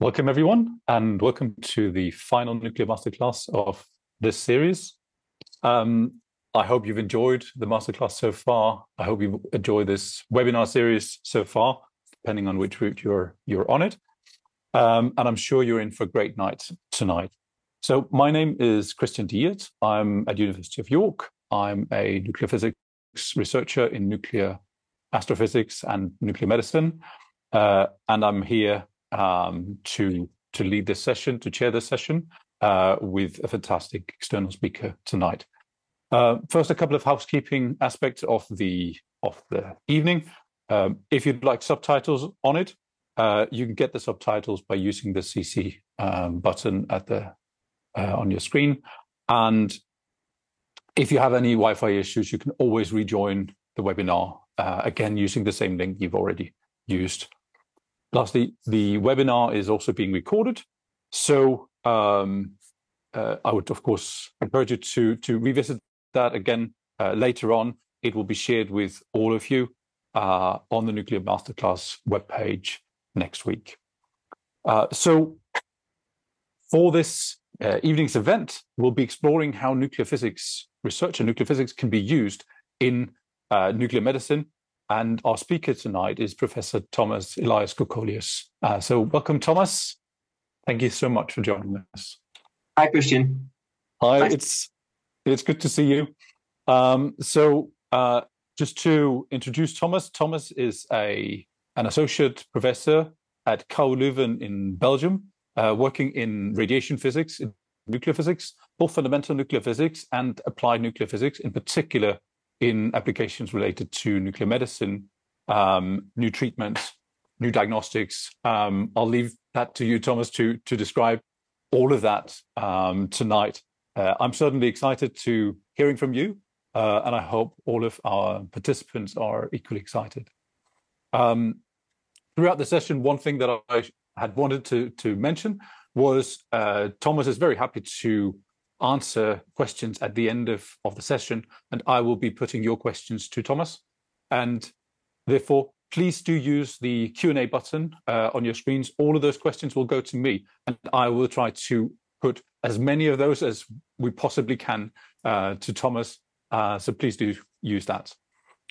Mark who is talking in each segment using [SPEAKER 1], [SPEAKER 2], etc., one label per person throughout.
[SPEAKER 1] Welcome, everyone, and welcome to the final nuclear masterclass of this series. Um, I hope you've enjoyed the masterclass so far. I hope you've enjoyed this webinar series so far, depending on which route you're you're on it. Um, and I'm sure you're in for a great night tonight. So my name is Christian Diget. I'm at University of York. I'm a nuclear physics researcher in nuclear astrophysics and nuclear medicine. Uh, and I'm here um, to, to lead this session, to chair this session uh, with a fantastic external speaker tonight. Uh, first, a couple of housekeeping aspects of the, of the evening. Um, if you'd like subtitles on it, uh, you can get the subtitles by using the CC um, button at the uh, on your screen. And if you have any Wi-Fi issues, you can always rejoin the webinar uh, again using the same link you've already used. Lastly, the webinar is also being recorded. So um, uh, I would, of course, encourage you to, to revisit that again uh, later on. It will be shared with all of you uh, on the Nuclear Masterclass webpage next week. Uh, so for this uh, evening's event, we'll be exploring how nuclear physics research and nuclear physics can be used in uh, nuclear medicine. And our speaker tonight is Professor Thomas Elias Cocolios. Uh, so, welcome, Thomas. Thank you so much for joining us.
[SPEAKER 2] Hi, Christian.
[SPEAKER 1] Hi, nice. it's it's good to see you. Um, so, uh, just to introduce Thomas, Thomas is a an associate professor at KU Leuven in Belgium, uh, working in radiation physics, nuclear physics, both fundamental nuclear physics and applied nuclear physics, in particular in applications related to nuclear medicine, um, new treatments, new diagnostics. Um, I'll leave that to you, Thomas, to to describe all of that um, tonight. Uh, I'm certainly excited to hearing from you, uh, and I hope all of our participants are equally excited. Um, throughout the session, one thing that I had wanted to to mention was uh, Thomas is very happy to answer questions at the end of, of the session, and I will be putting your questions to Thomas. And therefore, please do use the Q&A button uh, on your screens. All of those questions will go to me, and I will try to put as many of those as we possibly can uh, to Thomas. Uh, so please do use that.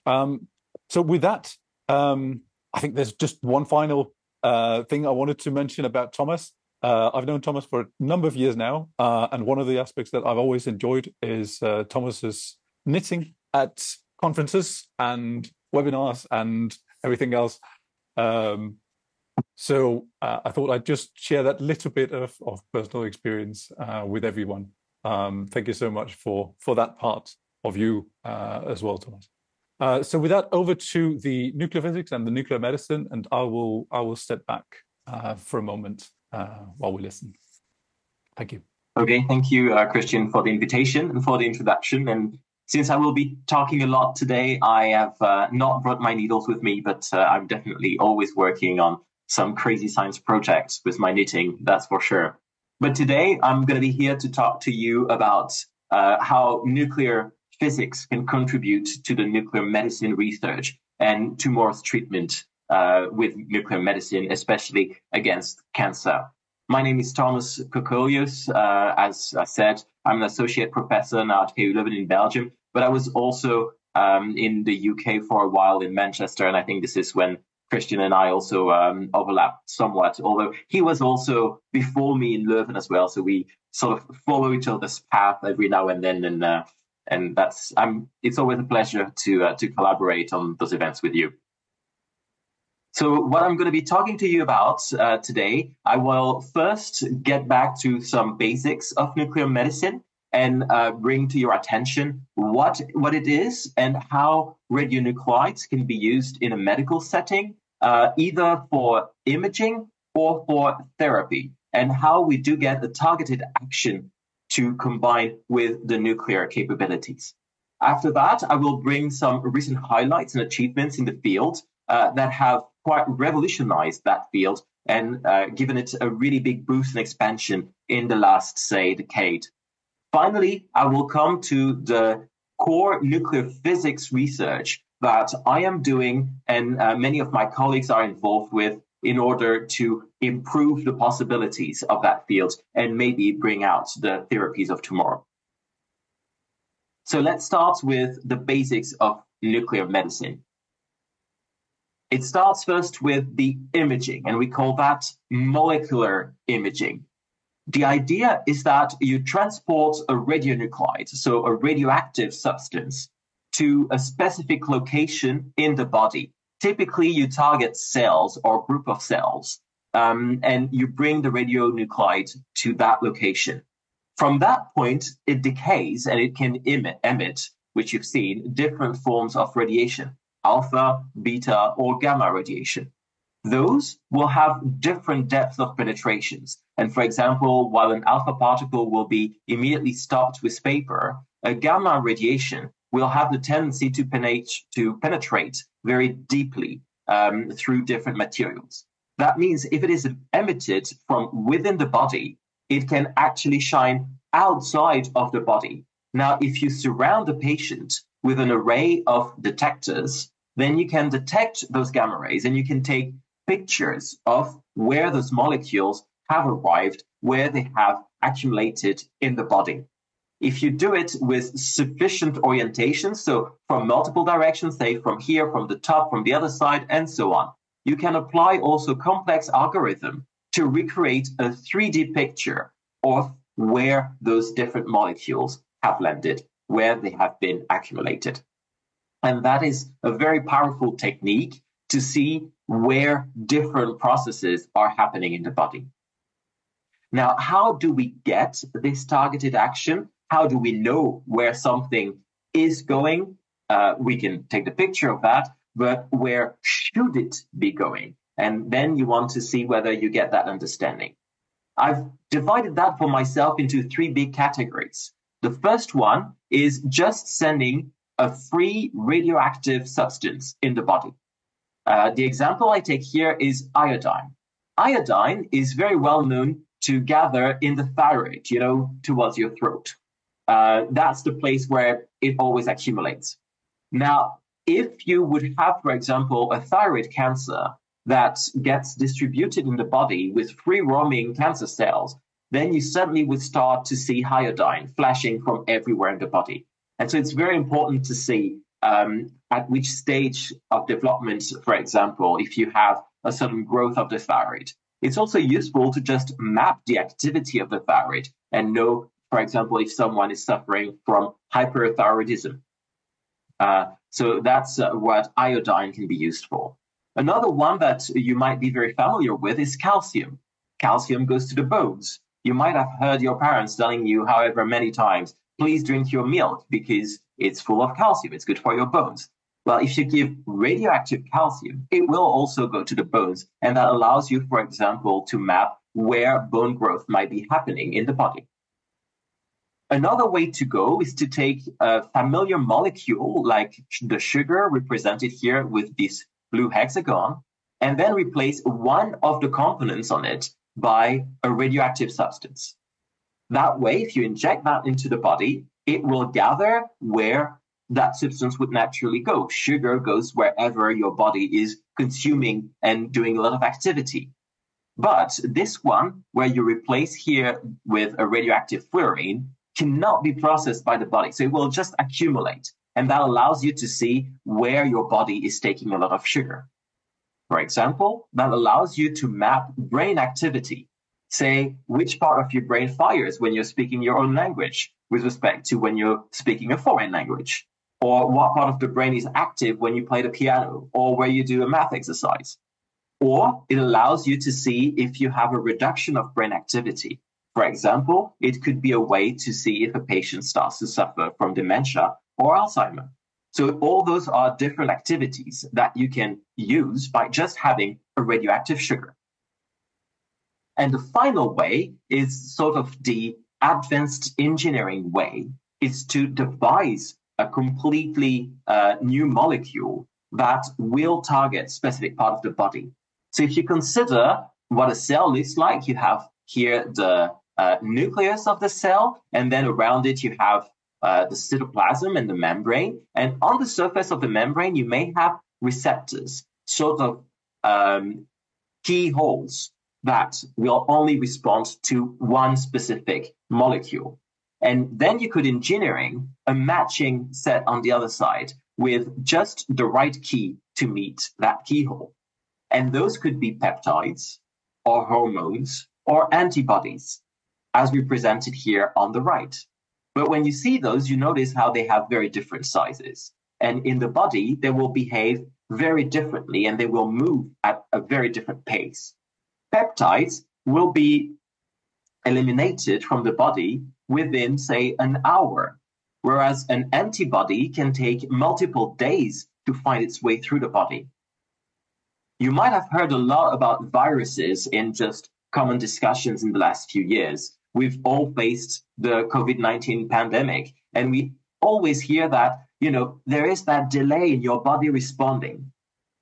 [SPEAKER 1] Um, so with that, um, I think there's just one final uh, thing I wanted to mention about Thomas. Uh, I've known Thomas for a number of years now, uh, and one of the aspects that I've always enjoyed is uh, Thomas's knitting at conferences and webinars and everything else. Um, so uh, I thought I'd just share that little bit of, of personal experience uh, with everyone. Um, thank you so much for for that part of you uh, as well, Thomas. so with that, over to the nuclear physics and the nuclear medicine, and I will I will step back for a moment while we listen. Thank you.
[SPEAKER 2] Okay, thank you, uh, Christian, for the invitation and for the introduction. And since I will be talking a lot today, I have uh, not brought my needles with me, but uh, I'm definitely always working on some crazy science projects with my knitting, that's for sure. But today, I'm going to be here to talk to you about uh, how nuclear physics can contribute to the nuclear medicine research and tomorrow's treatment uh, with nuclear medicine, especially against cancer. My name is Thomas Cocolios. Uh, as I said, I'm an associate professor now at KU Leuven in Belgium, but I was also um, in the UK for a while in Manchester, and I think this is when Christian and I also um, overlapped somewhat, although he was also before me in Leuven as well. So we sort of follow each other's path every now and then, and uh, and that's I'm. It's always a pleasure to uh, to collaborate on those events with you. So, what I'm going to be talking to you about uh, today, I will first get back to some basics of nuclear medicine and uh, bring to your attention what what it is and how radionuclides can be used in a medical setting, uh, either for imaging or for therapy, and how we do get the targeted action to combine with the nuclear capabilities. After that, I will bring some recent highlights and achievements in the field uh, that have quite revolutionized that field and uh, given it a really big boost and expansion in the last, say, decade. Finally, I will come to the core nuclear physics research that I am doing and uh, many of my colleagues are involved with in order to improve the possibilities of that field and maybe bring out the therapies of tomorrow. So let's start with the basics of nuclear medicine. It starts first with the imaging, and we call that molecular imaging. The idea is that you transport a radionuclide, so a radioactive substance, to a specific location in the body. Typically, you target cells or group of cells, um, and you bring the radionuclide to that location. From that point, it decays and it can emit, emit, which you've seen, different forms of radiation, alpha, beta, or gamma radiation those will have different depths of penetrations. And for example, while an alpha particle will be immediately stopped with paper, a gamma radiation will have the tendency to penetrate, to penetrate very deeply um, through different materials. That means if it is emitted from within the body, it can actually shine outside of the body. Now, if you surround the patient with an array of detectors, then you can detect those gamma rays and you can take pictures of where those molecules have arrived, where they have accumulated in the body. If you do it with sufficient orientation, so from multiple directions, say from here, from the top, from the other side, and so on, you can apply also complex algorithm to recreate a 3D picture of where those different molecules have landed, where they have been accumulated. And that is a very powerful technique to see where different processes are happening in the body. Now, how do we get this targeted action? How do we know where something is going? Uh, we can take the picture of that, but where should it be going? And then you want to see whether you get that understanding. I've divided that for myself into three big categories. The first one is just sending a free radioactive substance in the body. Uh, the example I take here is iodine. Iodine is very well known to gather in the thyroid, you know, towards your throat. Uh, that's the place where it always accumulates. Now, if you would have, for example, a thyroid cancer that gets distributed in the body with free roaming cancer cells, then you suddenly would start to see iodine flashing from everywhere in the body. And so it's very important to see um, at which stage of development, for example, if you have a sudden growth of the thyroid. It's also useful to just map the activity of the thyroid and know, for example, if someone is suffering from hyperthyroidism. Uh, so that's uh, what iodine can be used for. Another one that you might be very familiar with is calcium. Calcium goes to the bones. You might have heard your parents telling you, however many times, please drink your milk because it's full of calcium. It's good for your bones. Well, if you give radioactive calcium, it will also go to the bones. And that allows you, for example, to map where bone growth might be happening in the body. Another way to go is to take a familiar molecule like the sugar represented here with this blue hexagon, and then replace one of the components on it by a radioactive substance. That way, if you inject that into the body, it will gather where that substance would naturally go. Sugar goes wherever your body is consuming and doing a lot of activity. But this one, where you replace here with a radioactive fluorine, cannot be processed by the body. So it will just accumulate. And that allows you to see where your body is taking a lot of sugar. For example, that allows you to map brain activity say which part of your brain fires when you're speaking your own language with respect to when you're speaking a foreign language, or what part of the brain is active when you play the piano or where you do a math exercise. Or it allows you to see if you have a reduction of brain activity. For example, it could be a way to see if a patient starts to suffer from dementia or Alzheimer. So all those are different activities that you can use by just having a radioactive sugar. And the final way is sort of the advanced engineering way is to devise a completely uh, new molecule that will target specific part of the body. So if you consider what a cell looks like, you have here the uh, nucleus of the cell, and then around it you have uh, the cytoplasm and the membrane. And on the surface of the membrane, you may have receptors, sort of um, keyholes that will only respond to one specific molecule. And then you could engineering a matching set on the other side with just the right key to meet that keyhole. And those could be peptides or hormones or antibodies, as we presented here on the right. But when you see those, you notice how they have very different sizes. And in the body, they will behave very differently and they will move at a very different pace. Peptides will be eliminated from the body within, say, an hour, whereas an antibody can take multiple days to find its way through the body. You might have heard a lot about viruses in just common discussions in the last few years. We've all faced the COVID 19 pandemic, and we always hear that you know, there is that delay in your body responding.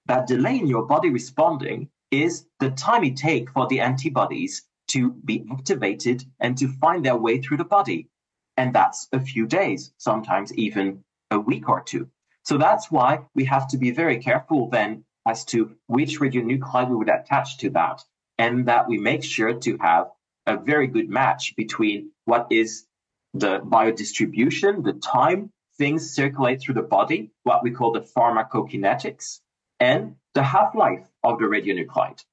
[SPEAKER 2] That delay in your body responding is the time it takes for the antibodies to be activated and to find their way through the body. And that's a few days, sometimes even a week or two. So that's why we have to be very careful then as to which radionuclide we would attach to that, and that we make sure to have a very good match between what is the biodistribution, the time things circulate through the body, what we call the pharmacokinetics, and the half-life of the radionuclide.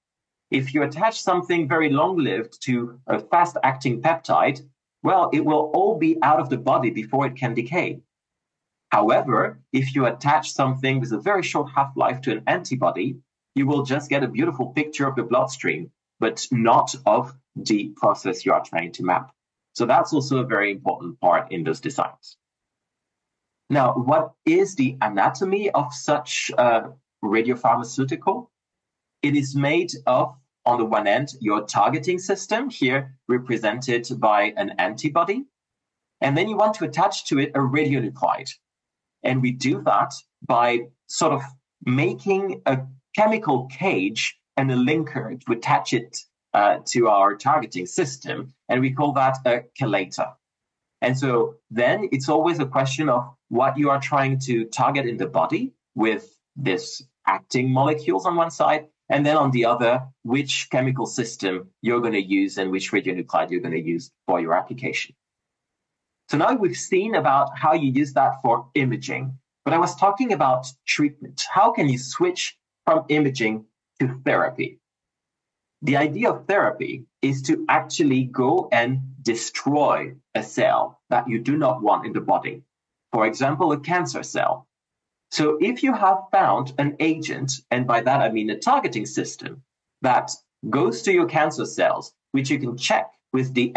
[SPEAKER 2] If you attach something very long-lived to a fast-acting peptide, well, it will all be out of the body before it can decay. However, if you attach something with a very short half-life to an antibody, you will just get a beautiful picture of the bloodstream, but not of the process you are trying to map. So that's also a very important part in those designs. Now, what is the anatomy of such a radiopharmaceutical? It is made of, on the one end, your targeting system, here represented by an antibody. And then you want to attach to it a radionuclide. And we do that by sort of making a chemical cage and a linker to attach it uh, to our targeting system. And we call that a chelator. And so then it's always a question of what you are trying to target in the body with this acting molecules on one side, and then on the other, which chemical system you're going to use and which radionuclide you're going to use for your application. So now we've seen about how you use that for imaging, but I was talking about treatment. How can you switch from imaging to therapy? The idea of therapy is to actually go and destroy a cell that you do not want in the body. For example, a cancer cell. So if you have found an agent, and by that I mean a targeting system that goes to your cancer cells, which you can check with the,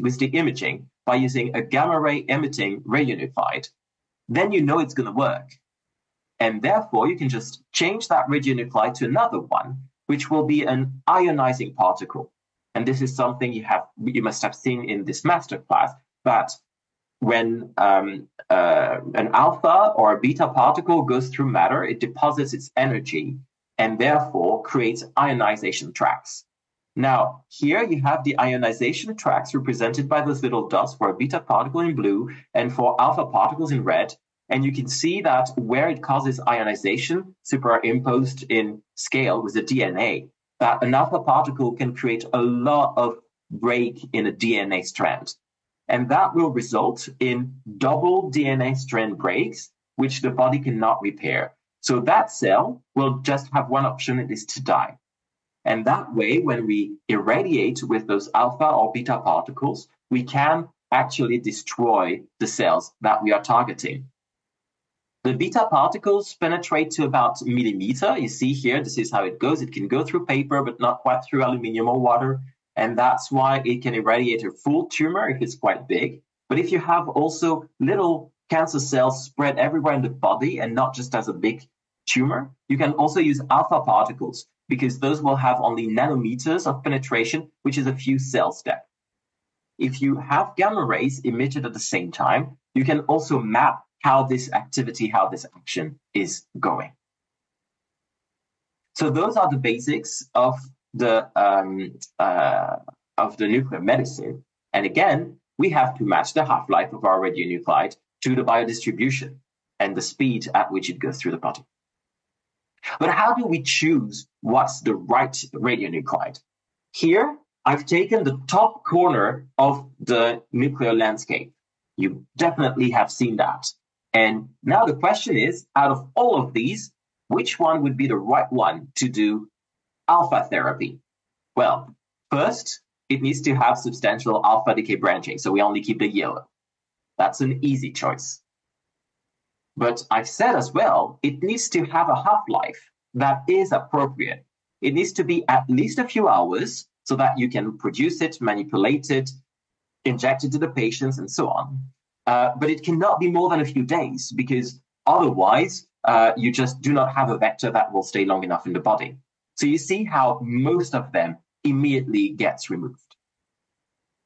[SPEAKER 2] with the imaging by using a gamma ray emitting radionuclide, then you know it's going to work. And therefore, you can just change that radionuclide to another one which will be an ionizing particle. And this is something you have you must have seen in this master class that when um, uh, an alpha or a beta particle goes through matter, it deposits its energy and therefore creates ionization tracks. Now, here you have the ionization tracks represented by those little dots for a beta particle in blue and for alpha particles in red. And you can see that where it causes ionization superimposed in scale with the DNA, that an alpha particle can create a lot of break in a DNA strand. And that will result in double DNA strand breaks, which the body cannot repair. So that cell will just have one option, it is to die. And that way, when we irradiate with those alpha or beta particles, we can actually destroy the cells that we are targeting. The beta particles penetrate to about millimeter. You see here, this is how it goes. It can go through paper, but not quite through aluminium or water. And that's why it can irradiate a full tumor if it's quite big. But if you have also little cancer cells spread everywhere in the body and not just as a big tumor, you can also use alpha particles because those will have only nanometers of penetration, which is a few cells depth. If you have gamma rays emitted at the same time, you can also map how this activity, how this action is going. So those are the basics of the um, uh, of the nuclear medicine. And again, we have to match the half-life of our radionuclide to the biodistribution and the speed at which it goes through the body. But how do we choose what's the right radionuclide? Here, I've taken the top corner of the nuclear landscape. You definitely have seen that. And now the question is, out of all of these, which one would be the right one to do alpha therapy? Well, first, it needs to have substantial alpha decay branching. So we only keep the yellow. That's an easy choice. But I've said as well, it needs to have a half life that is appropriate. It needs to be at least a few hours so that you can produce it, manipulate it, inject it to the patients, and so on. Uh, but it cannot be more than a few days because otherwise, uh, you just do not have a vector that will stay long enough in the body. So you see how most of them immediately gets removed.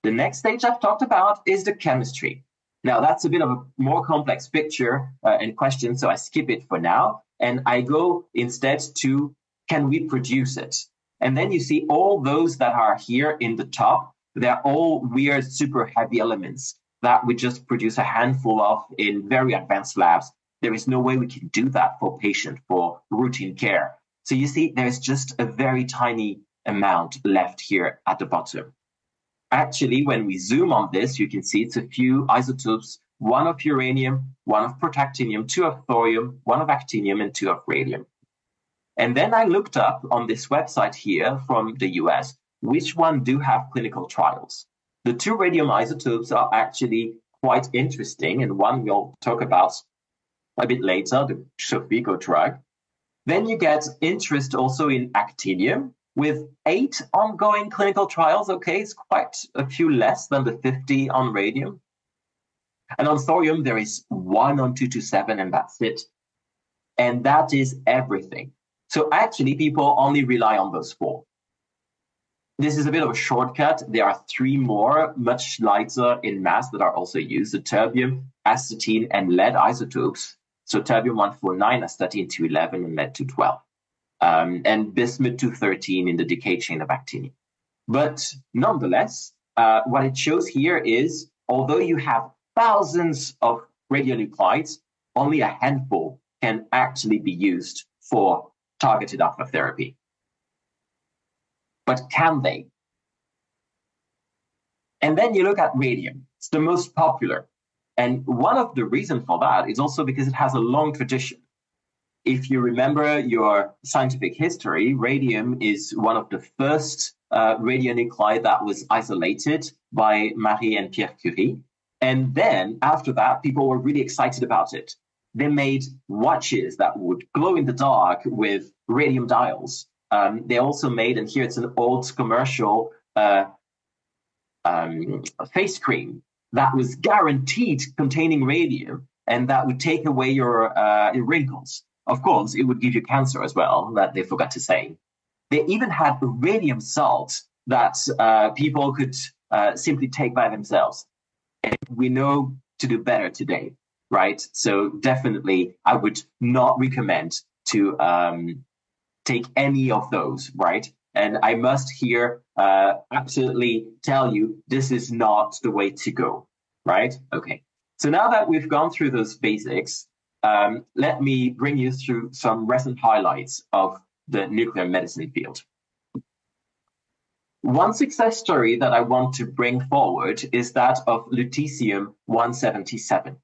[SPEAKER 2] The next stage I've talked about is the chemistry. Now, that's a bit of a more complex picture uh, and question, so I skip it for now. And I go instead to can we produce it? And then you see all those that are here in the top, they're all weird, super heavy elements that we just produce a handful of in very advanced labs. There is no way we can do that for patient, for routine care. So you see, there's just a very tiny amount left here at the bottom. Actually, when we zoom on this, you can see it's a few isotopes, one of uranium, one of protactinium, two of thorium, one of actinium, and two of radium. And then I looked up on this website here from the US, which one do have clinical trials. The two radium isotopes are actually quite interesting, and one we'll talk about a bit later, the Xofigo drug. Then you get interest also in actinium, with eight ongoing clinical trials. Okay, it's quite a few less than the 50 on radium. And on thorium, there is one on 227, and that's it. And that is everything. So actually, people only rely on those four. This is a bit of a shortcut. There are three more, much lighter in mass, that are also used the terbium, astatine, and lead isotopes. So terbium 149, astatine 211, and lead 212 um, and bismuth 213 in the decay chain of actinium. But nonetheless, uh, what it shows here is although you have thousands of radionuclides, only a handful can actually be used for targeted alpha therapy. But can they? And then you look at radium. It's the most popular. And one of the reasons for that is also because it has a long tradition if you remember your scientific history, radium is one of the first uh, radionuclide that was isolated by Marie and Pierre Curie. And then after that, people were really excited about it. They made watches that would glow in the dark with radium dials. Um, they also made, and here it's an old commercial uh, um, face cream that was guaranteed containing radium and that would take away your, uh, wrinkles. Of course, it would give you cancer as well, that they forgot to say. They even had radium salt that uh, people could uh, simply take by themselves. And we know to do better today, right? So definitely, I would not recommend to um, take any of those, right? And I must here uh, absolutely tell you this is not the way to go, right? Okay. So now that we've gone through those basics, um, let me bring you through some recent highlights of the nuclear medicine field. One success story that I want to bring forward is that of lutetium 177.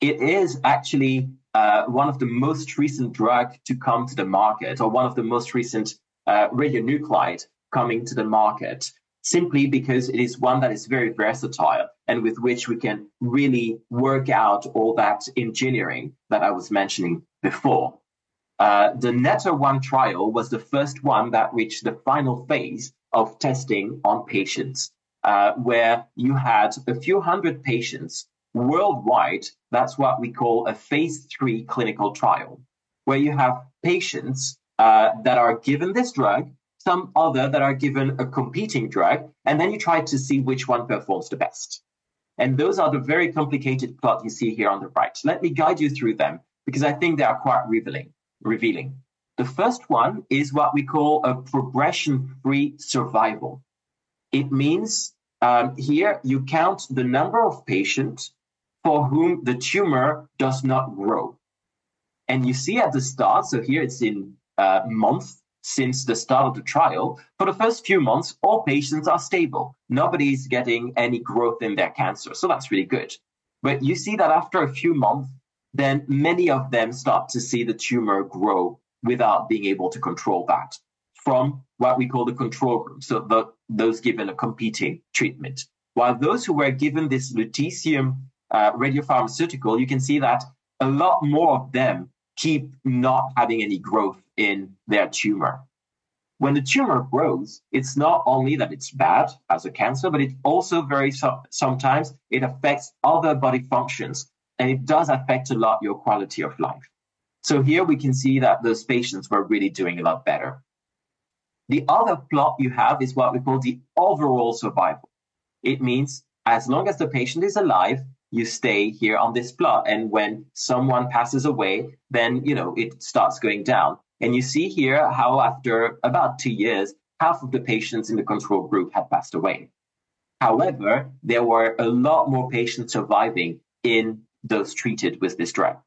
[SPEAKER 2] It is actually uh, one of the most recent drug to come to the market, or one of the most recent uh, radionuclide coming to the market simply because it is one that is very versatile and with which we can really work out all that engineering that I was mentioning before. Uh, the NETTER-1 trial was the first one that reached the final phase of testing on patients, uh, where you had a few hundred patients worldwide. That's what we call a phase three clinical trial, where you have patients uh, that are given this drug some other that are given a competing drug, and then you try to see which one performs the best. And those are the very complicated plot you see here on the right. Let me guide you through them because I think they are quite revealing. revealing. The first one is what we call a progression-free survival. It means um, here you count the number of patients for whom the tumor does not grow. And you see at the start, so here it's in uh, month since the start of the trial, for the first few months, all patients are stable. Nobody's getting any growth in their cancer. So that's really good. But you see that after a few months, then many of them start to see the tumor grow without being able to control that from what we call the control group. So the, those given a competing treatment. While those who were given this lutetium uh, radiopharmaceutical, you can see that a lot more of them keep not having any growth in their tumor. When the tumor grows, it's not only that it's bad as a cancer, but it also very so- sometimes it affects other body functions and it does affect a lot your quality of life. So here we can see that those patients were really doing a lot better. The other plot you have is what we call the overall survival. It means as long as the patient is alive, you stay here on this plot. And when someone passes away, then, you know, it starts going down. And you see here how after about two years, half of the patients in the control group had passed away. However, there were a lot more patients surviving in those treated with this drug.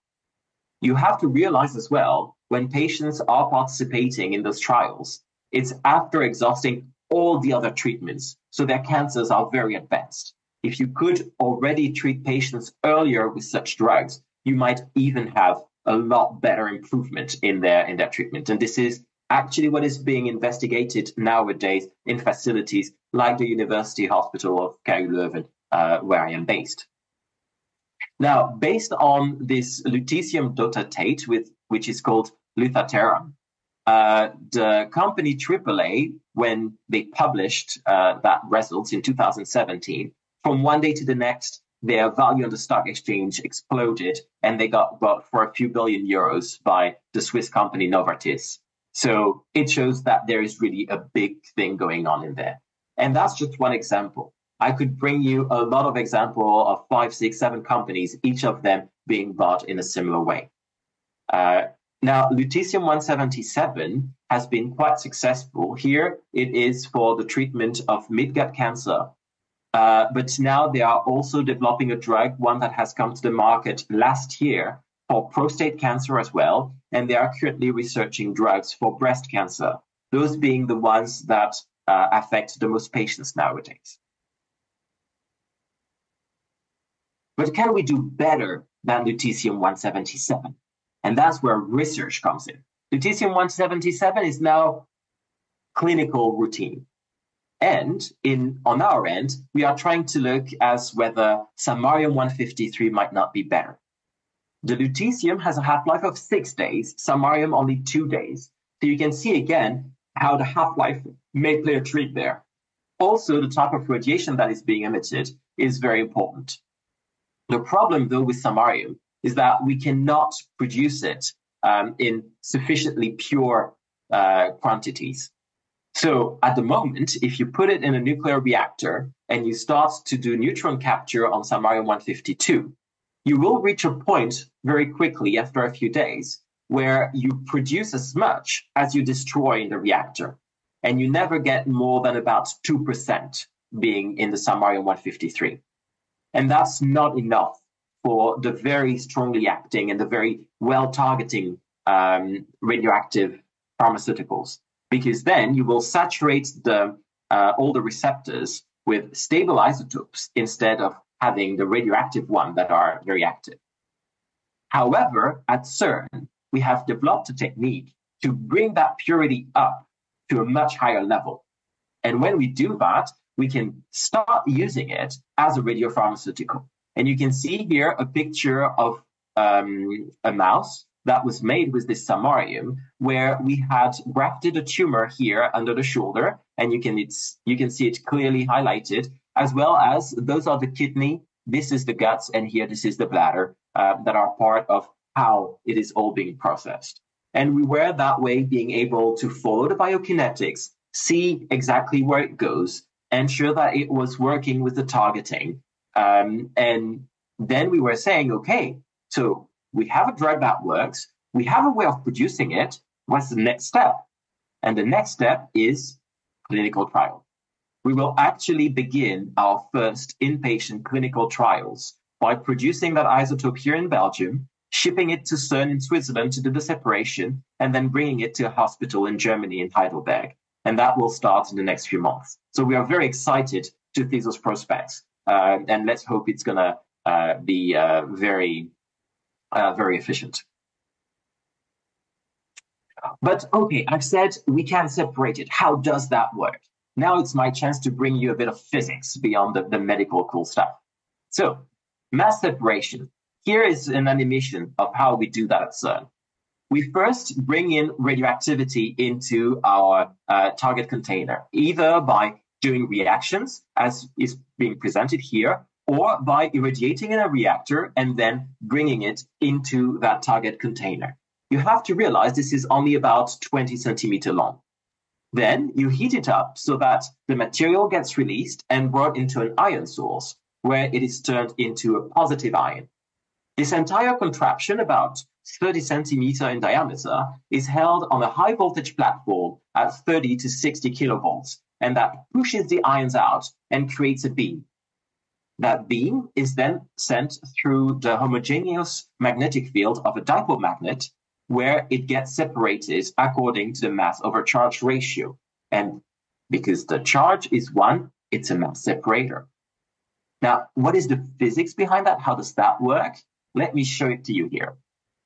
[SPEAKER 2] You have to realize as well, when patients are participating in those trials, it's after exhausting all the other treatments. So their cancers are very advanced. If you could already treat patients earlier with such drugs, you might even have a lot better improvement in their in their treatment. And this is actually what is being investigated nowadays in facilities like the University Hospital of KU Leuven, uh, where I am based. Now, based on this lutetium dotatate, with which is called Lutathera, uh, the company AAA, when they published uh, that results in 2017, from one day to the next, their value on the stock exchange exploded and they got bought for a few billion euros by the Swiss company Novartis. So it shows that there is really a big thing going on in there. And that's just one example. I could bring you a lot of example of five, six, seven companies, each of them being bought in a similar way. Uh, now, lutetium 177 has been quite successful. Here it is for the treatment of mid-gut cancer. Uh, but now they are also developing a drug, one that has come to the market last year for prostate cancer as well. And they are currently researching drugs for breast cancer, those being the ones that uh, affect the most patients nowadays. But can we do better than lutetium 177? And that's where research comes in. Lutetium 177 is now clinical routine. And in on our end, we are trying to look as whether samarium 153 might not be better. The lutetium has a half-life of six days, samarium only two days. So you can see again how the half-life may play a trick there. Also, the type of radiation that is being emitted is very important. The problem, though, with samarium is that we cannot produce it um, in sufficiently pure uh, quantities. So at the moment, if you put it in a nuclear reactor and you start to do neutron capture on samarium 152, you will reach a point very quickly after a few days where you produce as much as you destroy in the reactor. And you never get more than about 2% being in the samarium 153. And that's not enough for the very strongly acting and the very well targeting um, radioactive pharmaceuticals, because then you will saturate the uh, all the receptors with stable isotopes instead of having the radioactive one that are very active. However, at CERN, we have developed a technique to bring that purity up to a much higher level. And when we do that, we can start using it as a radiopharmaceutical. And you can see here a picture of um, a mouse that was made with this samarium, where we had grafted a tumor here under the shoulder, and you can it's you can see it clearly highlighted, as well as those are the kidney, this is the guts, and here this is the bladder uh, that are part of how it is all being processed. And we were that way being able to follow the biokinetics, see exactly where it goes, ensure that it was working with the targeting. Um, and then we were saying, okay, so we have a drug that works. We have a way of producing it. What's the next step? And the next step is clinical trial. We will actually begin our first inpatient clinical trials by producing that isotope here in Belgium shipping it to CERN in Switzerland to do the separation, and then bringing it to a hospital in Germany in Heidelberg. And that will start in the next few months. So we are very excited to see those prospects. Uh, and let's hope it's going to uh, be uh, very, uh, very efficient. But okay, I've said we can separate it. How does that work? Now it's my chance to bring you a bit of physics beyond the, the medical cool stuff. So, mass separation. Here is an animation of how we do that at CERN. We first bring in radioactivity into our uh, target container, either by doing reactions, as is being presented here, or by irradiating in a reactor and then bringing it into that target container. You have to realize this is only about 20 centimeter long. Then you heat it up so that the material gets released and brought into an ion source where it is turned into a positive ion. This entire contraption, about 30 centimeter in diameter, is held on a high voltage platform at 30 to 60 kilovolts, and that pushes the ions out and creates a beam. That beam is then sent through the homogeneous magnetic field of a dipole magnet where it gets separated according to the mass over charge ratio. And because the charge is one, it's a mass separator. Now, what is the physics behind that? How does that work? Let me show it to you here.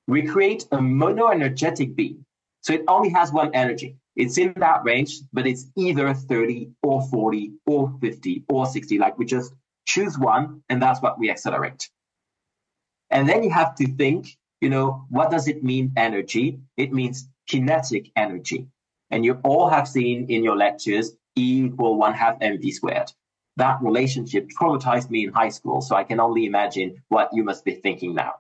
[SPEAKER 2] We create a monoenergetic beam. So it only has one energy. It's in that range, but it's either 30 or 40 or 50 or 60. Like we just choose one, and that's what we accelerate. And then you have to think you know, what does it mean energy? It means kinetic energy. And you all have seen in your lectures E equal one half mv squared. That relationship traumatized me in high school, so I can only imagine what you must be thinking now.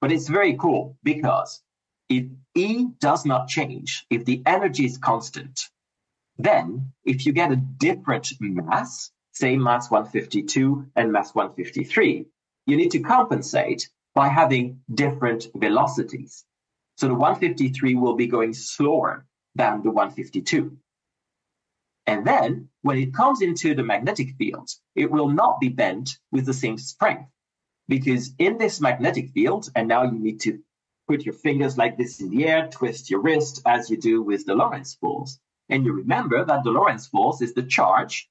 [SPEAKER 2] But it's very cool because if E does not change, if the energy is constant, then if you get a different mass, say mass 152 and mass 153, you need to compensate by having different velocities. So the 153 will be going slower than the 152. And then when it comes into the magnetic field, it will not be bent with the same strength because in this magnetic field, and now you need to put your fingers like this in the air, twist your wrist as you do with the Lorentz force. And you remember that the Lorentz force is the charge,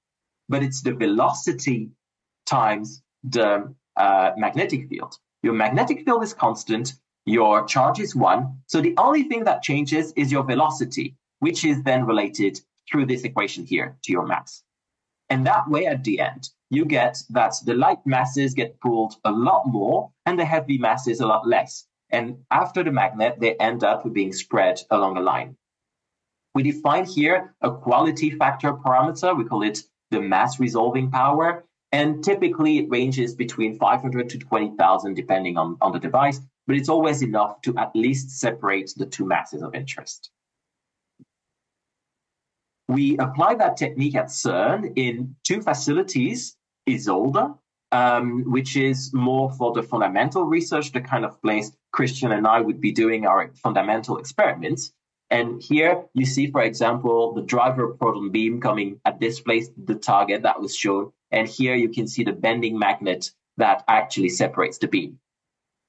[SPEAKER 2] but it's the velocity times the uh, magnetic field. Your magnetic field is constant, your charge is one. So the only thing that changes is your velocity, which is then related through this equation here to your mass. And that way at the end, you get that the light masses get pulled a lot more and the heavy masses a lot less. And after the magnet, they end up being spread along a line. We define here a quality factor parameter. We call it the mass resolving power. And typically it ranges between 500 to 20,000 depending on, on the device, but it's always enough to at least separate the two masses of interest. We apply that technique at CERN in two facilities, ISOLDE, um, which is more for the fundamental research, the kind of place Christian and I would be doing our fundamental experiments. And here you see, for example, the driver proton beam coming at this place, the target that was shown and here you can see the bending magnet that actually separates the beam.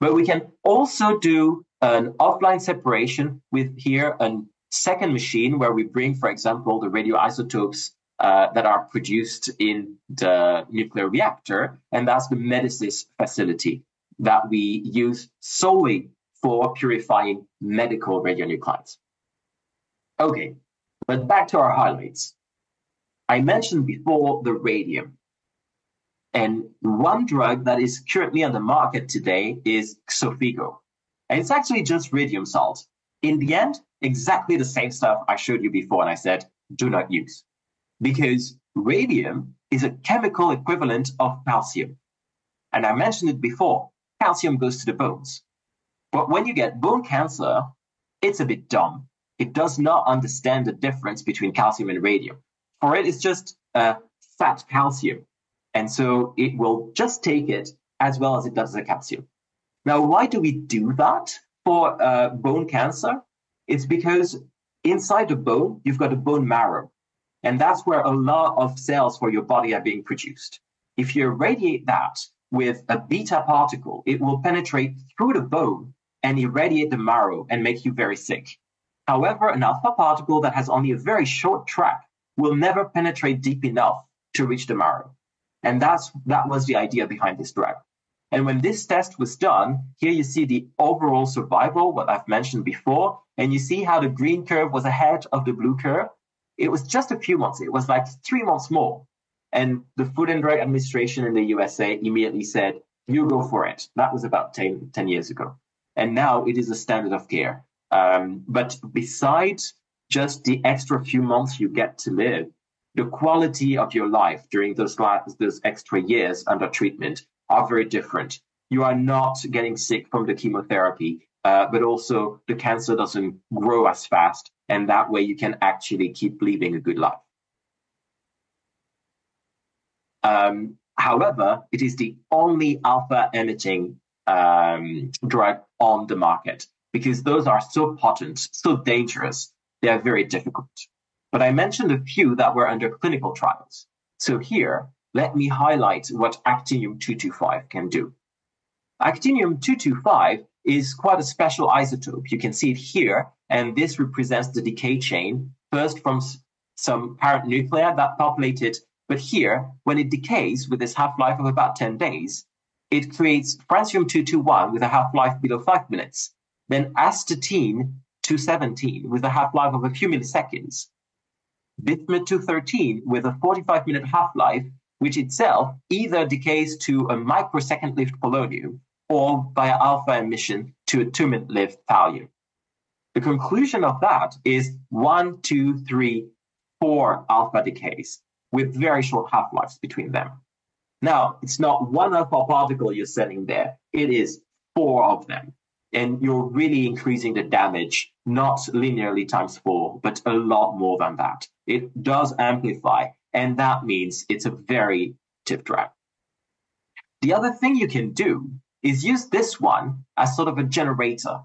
[SPEAKER 2] But we can also do an offline separation with here a second machine where we bring, for example, the radioisotopes uh, that are produced in the nuclear reactor. And that's the MEDICIS facility that we use solely for purifying medical radionuclides. Okay, but back to our highlights. I mentioned before the radium. And one drug that is currently on the market today is Xofigo. And it's actually just radium salt. In the end, exactly the same stuff I showed you before and I said, do not use. Because radium is a chemical equivalent of calcium. And I mentioned it before, calcium goes to the bones. But when you get bone cancer, it's a bit dumb. It does not understand the difference between calcium and radium. For it, it's just a fat calcium. And so it will just take it as well as it does the calcium. Now, why do we do that for uh, bone cancer? It's because inside the bone, you've got a bone marrow. And that's where a lot of cells for your body are being produced. If you irradiate that with a beta particle, it will penetrate through the bone and irradiate the marrow and make you very sick. However, an alpha particle that has only a very short track will never penetrate deep enough to reach the marrow. And that's that was the idea behind this drug. And when this test was done, here you see the overall survival, what I've mentioned before, and you see how the green curve was ahead of the blue curve. It was just a few months. It was like three months more. And the Food and Drug Administration in the USA immediately said, you go for it. That was about 10, 10 years ago. And now it is a standard of care. Um, but besides just the extra few months you get to live, the quality of your life during those last, those extra years under treatment are very different. You are not getting sick from the chemotherapy, uh, but also the cancer doesn't grow as fast. And that way you can actually keep living a good life. Um, however, it is the only alpha emitting um, drug on the market because those are so potent, so dangerous, they are very difficult. But I mentioned a few that were under clinical trials. So here, let me highlight what actinium-225 can do. Actinium-225 is quite a special isotope. You can see it here, and this represents the decay chain, first from some parent nuclei that populated, but here, when it decays with this half-life of about 10 days, it creates francium-221 with a half-life below 5 minutes, then astatine-217 with a half-life of a few milliseconds, bismuth-213 with a 45-minute half-life, which itself either decays to a microsecond lived polonium or via alpha emission to a two-minute lived thallium. The conclusion of that is one, two, three, four alpha decays with very short half-lives between them. Now, it's not one alpha particle you're sending there, it is four of them. And you're really increasing the damage, not linearly times four, but a lot more than that. It does amplify, and that means it's a very tip drag. The other thing you can do is use this one as sort of a generator.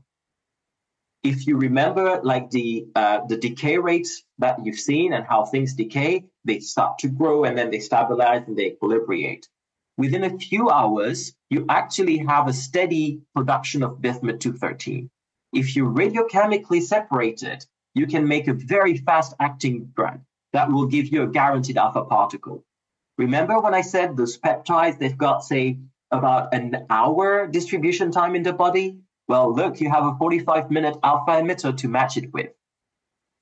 [SPEAKER 2] If you remember, like the uh, the decay rates that you've seen and how things decay, they start to grow and then they stabilize and they equilibrate. Within a few hours, you actually have a steady production of bismuth 213. If you radiochemically separate it, you can make a very fast acting drug that will give you a guaranteed alpha particle. Remember when I said those peptides, they've got, say, about an hour distribution time in the body? Well, look, you have a 45 minute alpha emitter to match it with.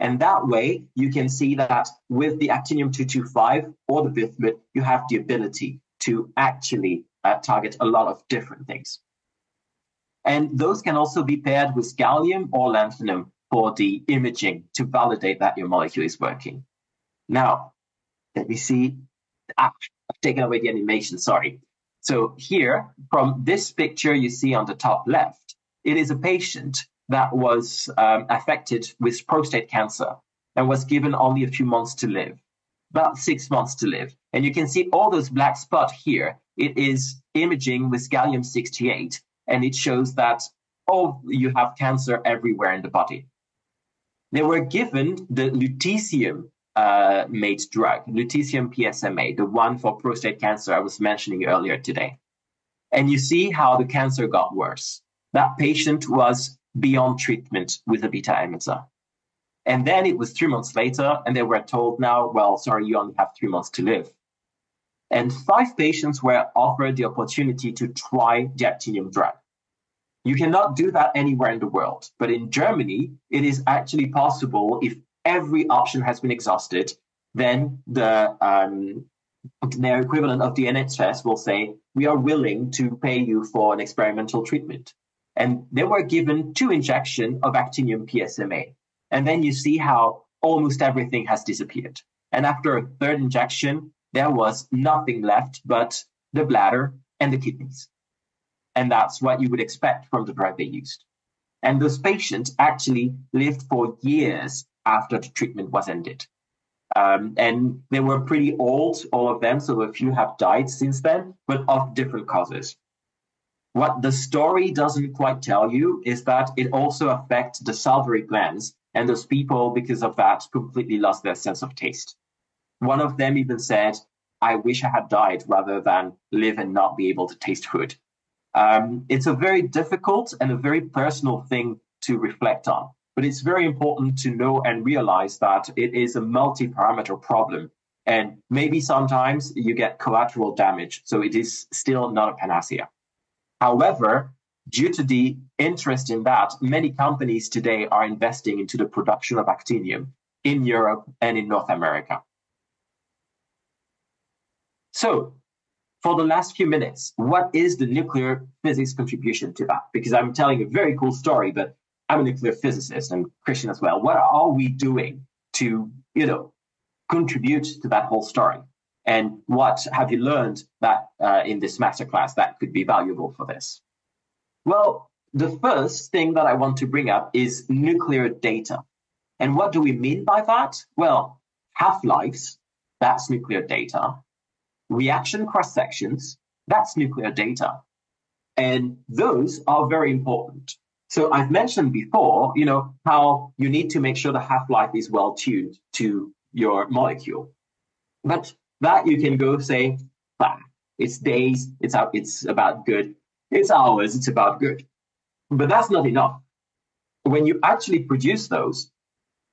[SPEAKER 2] And that way, you can see that with the actinium 225 or the bismuth, you have the ability to actually uh, target a lot of different things. And those can also be paired with gallium or lanthanum for the imaging to validate that your molecule is working. Now, let me see. Ah, I've taken away the animation, sorry. So here, from this picture you see on the top left, it is a patient that was um, affected with prostate cancer and was given only a few months to live, about six months to live. And you can see all those black spots here. It is imaging with gallium 68, and it shows that oh, you have cancer everywhere in the body. They were given the lutetium uh, made drug, lutetium PSMA, the one for prostate cancer I was mentioning earlier today. And you see how the cancer got worse. That patient was beyond treatment with a beta emitter. And then it was three months later, and they were told now, well, sorry, you only have three months to live. And five patients were offered the opportunity to try the actinium drug. You cannot do that anywhere in the world. But in Germany, it is actually possible if every option has been exhausted, then the um, their equivalent of the NHS will say, we are willing to pay you for an experimental treatment. And they were given two injections of actinium PSMA. And then you see how almost everything has disappeared. And after a third injection, there was nothing left but the bladder and the kidneys. And that's what you would expect from the drug they used. And those patients actually lived for years after the treatment was ended. Um, and they were pretty old, all of them, so a few have died since then, but of different causes. What the story doesn't quite tell you is that it also affects the salivary glands, and those people, because of that, completely lost their sense of taste. One of them even said, I wish I had died rather than live and not be able to taste food. Um, it's a very difficult and a very personal thing to reflect on, but it's very important to know and realize that it is a multi parameter problem. And maybe sometimes you get collateral damage. So it is still not a panacea. However, due to the interest in that, many companies today are investing into the production of actinium in Europe and in North America. So, for the last few minutes, what is the nuclear physics contribution to that? Because I'm telling a very cool story, but I'm a nuclear physicist and Christian as well. What are we doing to, you know, contribute to that whole story? And what have you learned that uh, in this masterclass that could be valuable for this? Well, the first thing that I want to bring up is nuclear data. And what do we mean by that? Well, half-lives, that's nuclear data. Reaction cross-sections, that's nuclear data. And those are very important. So I've mentioned before, you know, how you need to make sure the half-life is well tuned to your molecule. But that you can go say, ah, it's days, it's out, it's about good. It's hours, it's about good. But that's not enough. When you actually produce those,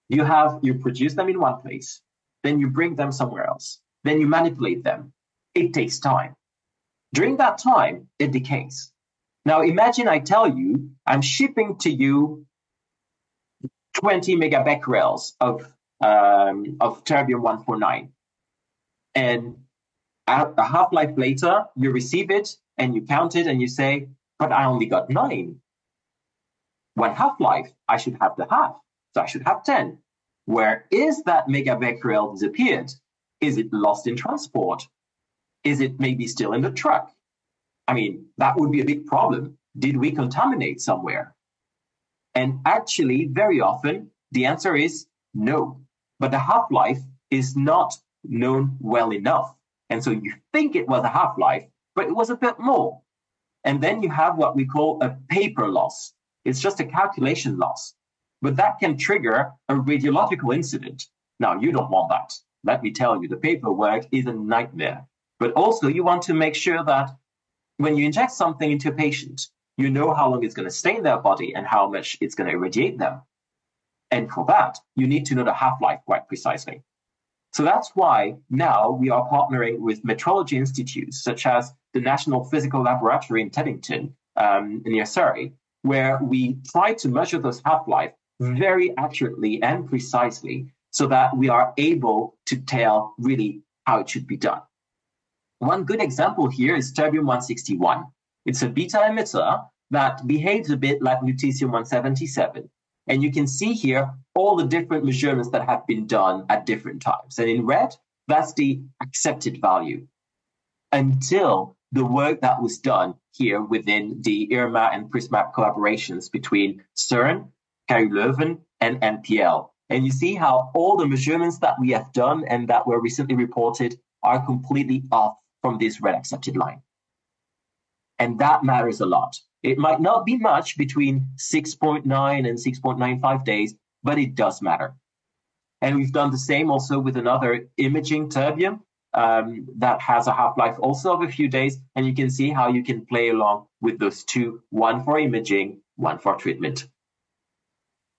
[SPEAKER 2] you have you produce them in one place, then you bring them somewhere else, then you manipulate them. It takes time. During that time, it decays. Now imagine I tell you I'm shipping to you 20 megabecquerels of um, of terbium 149, and a half life later you receive it and you count it and you say, but I only got nine. One half life, I should have the half. So I should have 10. Where is that megabecquerel disappeared? Is it lost in transport? Is it maybe still in the truck? I mean, that would be a big problem. Did we contaminate somewhere? And actually, very often, the answer is no. But the half life is not known well enough. And so you think it was a half life, but it was a bit more. And then you have what we call a paper loss. It's just a calculation loss, but that can trigger a radiological incident. Now, you don't want that. Let me tell you, the paperwork is a nightmare. But also, you want to make sure that when you inject something into a patient, you know how long it's going to stay in their body and how much it's going to irradiate them. And for that, you need to know the half life quite precisely. So that's why now we are partnering with metrology institutes such as the National Physical Laboratory in Teddington um, near Surrey, where we try to measure those half-life very accurately and precisely so that we are able to tell really how it should be done. One good example here is terbium-161. It's a beta emitter that behaves a bit like lutetium-177. And you can see here all the different measurements that have been done at different times. And in red, that's the accepted value until the work that was done here within the IRMA and PRISMAP collaborations between CERN, KU Leuven, and NPL. And you see how all the measurements that we have done and that were recently reported are completely off from this red accepted line. And that matters a lot. It might not be much between 6.9 and 6.95 days, but it does matter. And we've done the same also with another imaging terbium um, that has a half-life also of a few days. And you can see how you can play along with those two, one for imaging, one for treatment.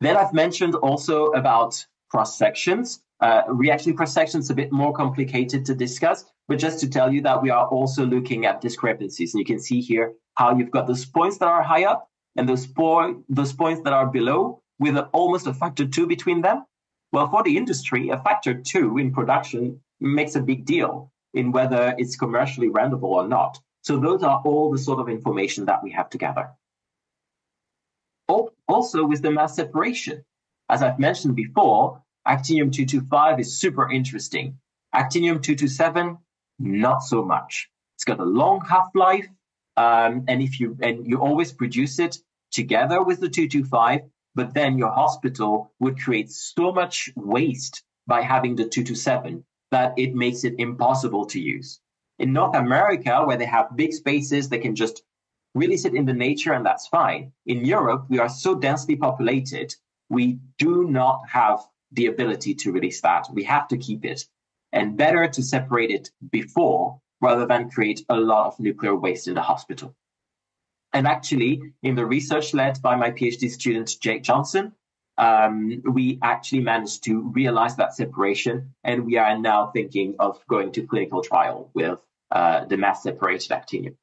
[SPEAKER 2] Then I've mentioned also about cross sections. Uh, reaction cross sections a bit more complicated to discuss, but just to tell you that we are also looking at discrepancies. And you can see here how you've got those points that are high up and those, po- those points that are below with a, almost a factor two between them. Well, for the industry, a factor two in production makes a big deal in whether it's commercially rendable or not. So those are all the sort of information that we have to gather. Also with the mass separation, as I've mentioned before, actinium-225 is super interesting. Actinium-227, not so much. It's got a long half-life, um, and if you and you always produce it together with the 225, but then your hospital would create so much waste by having the 227 that it makes it impossible to use. In North America, where they have big spaces, they can just release it in the nature and that's fine. In Europe, we are so densely populated, we do not have the ability to release that. We have to keep it and better to separate it before rather than create a lot of nuclear waste in the hospital. And actually, in the research led by my PhD student, Jake Johnson, um, we actually managed to realize that separation. And we are now thinking of going to clinical trial with uh, the mass separated actinium.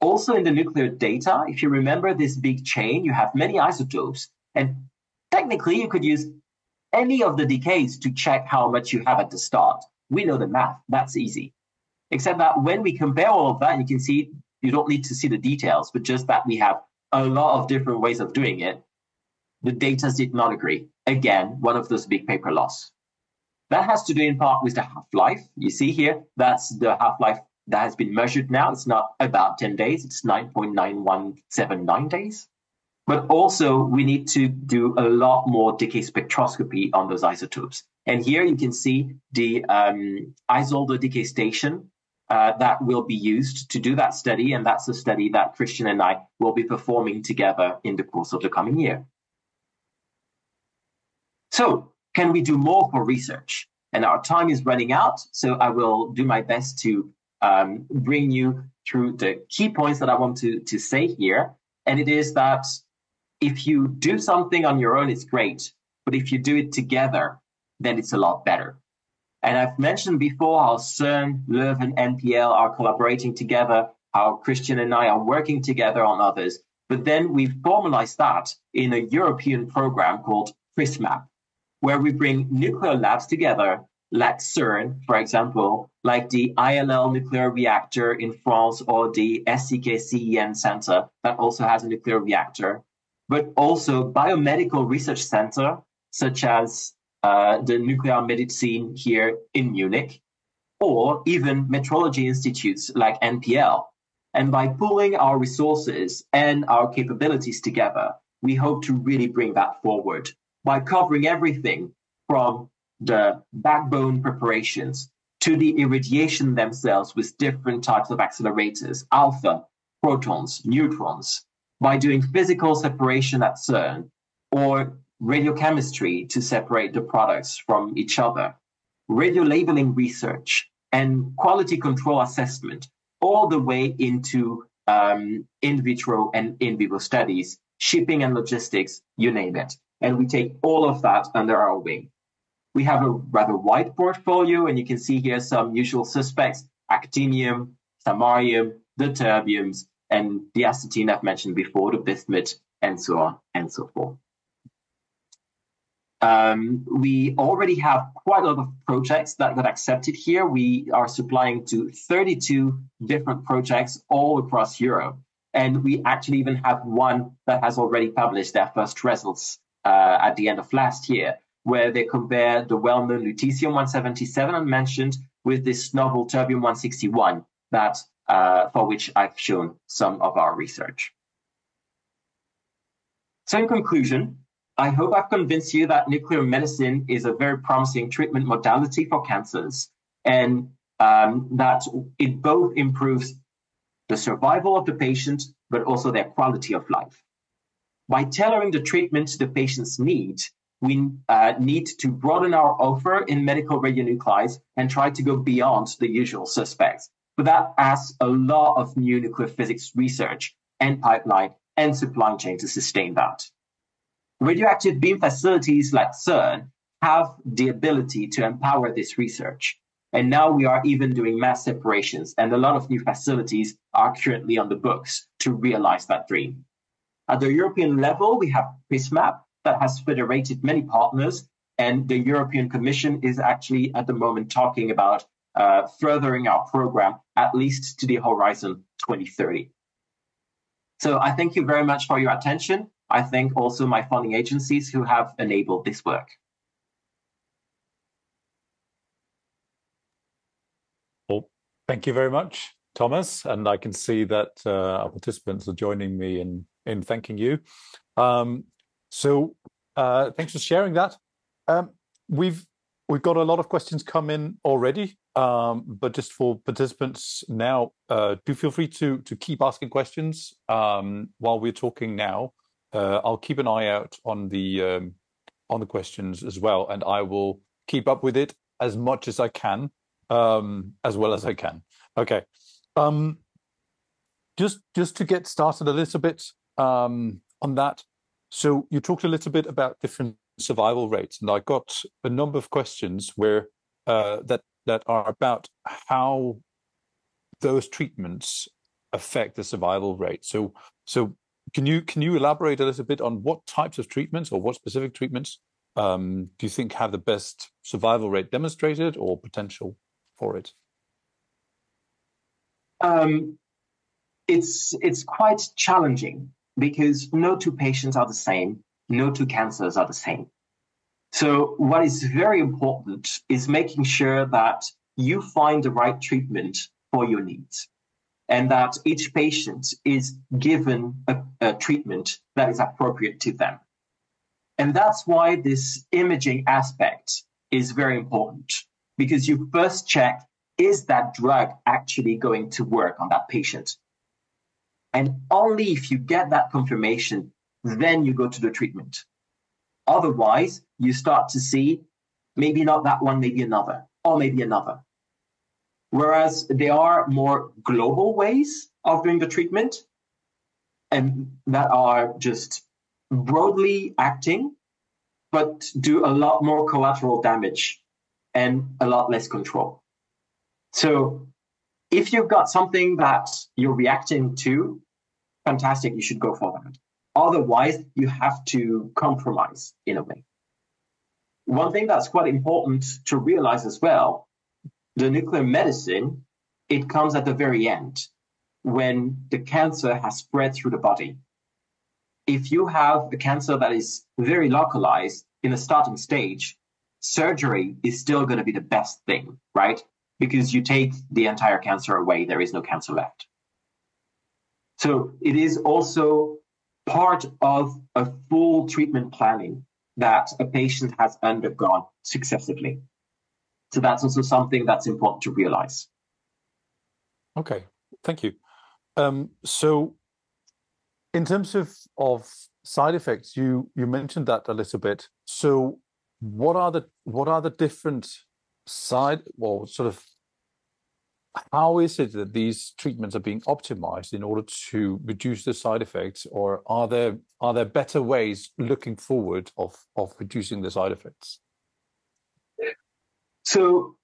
[SPEAKER 2] Also in the nuclear data, if you remember this big chain, you have many isotopes. And technically, you could use any of the decays to check how much you have at the start. We know the math, that's easy. Except that when we compare all of that, you can see you don't need to see the details, but just that we have a lot of different ways of doing it. The data did not agree. Again, one of those big paper loss. That has to do in part with the half-life. You see here, that's the half-life that has been measured now. It's not about 10 days, it's 9.9179 days. But also, we need to do a lot more decay spectroscopy on those isotopes. And here you can see the um, Isolde decay station uh, that will be used to do that study. And that's a study that Christian and I will be performing together in the course of the coming year. So, can we do more for research? And our time is running out, so I will do my best to um, bring you through the key points that I want to, to say here. And it is that if you do something on your own, it's great. But if you do it together, then it's a lot better. And I've mentioned before how CERN, Leuven, and NPL are collaborating together, how Christian and I are working together on others. But then we've formalized that in a European program called PRISMAP, where we bring nuclear labs together like CERN, for example, like the ILL nuclear reactor in France or the SCK-CEN Center that also has a nuclear reactor, but also biomedical research center such as uh, the nuclear medicine here in Munich, or even metrology institutes like NPL. And by pooling our resources and our capabilities together, we hope to really bring that forward by covering everything from the backbone preparations to the irradiation themselves with different types of accelerators, alpha, protons, neutrons, by doing physical separation at CERN or radiochemistry to separate the products from each other, radio labeling research, and quality control assessment, all the way into um, in vitro and in vivo studies, shipping and logistics, you name it. And we take all of that under our wing. We have a rather wide portfolio, and you can see here some usual suspects, actinium, samarium, the terbiums, and the astatine I've mentioned before, the bismuth, and so on and so forth. Um, we already have quite a lot of projects that got accepted here. We are supplying to 32 different projects all across Europe. And we actually even have one that has already published their first results uh, at the end of last year where they compare the well-known lutetium-177 I mentioned with this novel terbium-161 that uh, for which I've shown some of our research. So in conclusion, I hope I've convinced you that nuclear medicine is a very promising treatment modality for cancers and um, that it both improves the survival of the patient, but also their quality of life. By tailoring the treatment to the patient's needs, we uh, need to broaden our offer in medical radionuclides and try to go beyond the usual suspects. But that asks a lot of new nuclear physics research and pipeline and supply chain to sustain that. Radioactive beam facilities like CERN have the ability to empower this research. And now we are even doing mass separations, and a lot of new facilities are currently on the books to realize that dream. At the European level, we have PRISMAP, that has federated many partners. And the European Commission is actually at the moment talking about uh, furthering our program at least to the horizon 2030. So I thank you very much for your attention. I thank also my funding agencies who have enabled this work.
[SPEAKER 1] Well, thank you very much, Thomas. And I can see that uh, our participants are joining me in, in thanking you. Um, so uh, thanks for sharing that. Um, we've we've got a lot of questions come in already, um, but just for participants now, uh, do feel free to to keep asking questions um, while we're talking now. Uh, I'll keep an eye out on the um, on the questions as well, and I will keep up with it as much as I can, um, as well as I can. Okay. Um, just just to get started a little bit um, on that. So you talked a little bit about different survival rates, and I got a number of questions where uh, that that are about how those treatments affect the survival rate. So so can you can you elaborate a little bit on what types of treatments or what specific treatments um, do you think have the best survival rate demonstrated or potential for it?
[SPEAKER 2] Um, it's it's quite challenging because no two patients are the same, no two cancers are the same. So what is very important is making sure that you find the right treatment for your needs and that each patient is given a, a treatment that is appropriate to them. And that's why this imaging aspect is very important because you first check is that drug actually going to work on that patient? And only if you get that confirmation, then you go to the treatment. Otherwise, you start to see maybe not that one, maybe another, or maybe another. Whereas there are more global ways of doing the treatment and that are just broadly acting, but do a lot more collateral damage and a lot less control. So if you've got something that you're reacting to, fantastic, you should go for that. Otherwise, you have to compromise in a way. One thing that's quite important to realize as well, the nuclear medicine, it comes at the very end when the cancer has spread through the body. If you have a cancer that is very localized in the starting stage, surgery is still going to be the best thing, right? because you take the entire cancer away, there is no cancer left. So it is also part of a full treatment planning that a patient has undergone successively. So that's also something that's important to realize.
[SPEAKER 1] Okay, thank you. Um, so, in terms of of side effects, you you mentioned that a little bit. So, what are the what are the different side or sort of how is it that these treatments are being optimized in order to reduce the side effects or are there are there better ways looking forward of of reducing the side effects
[SPEAKER 2] so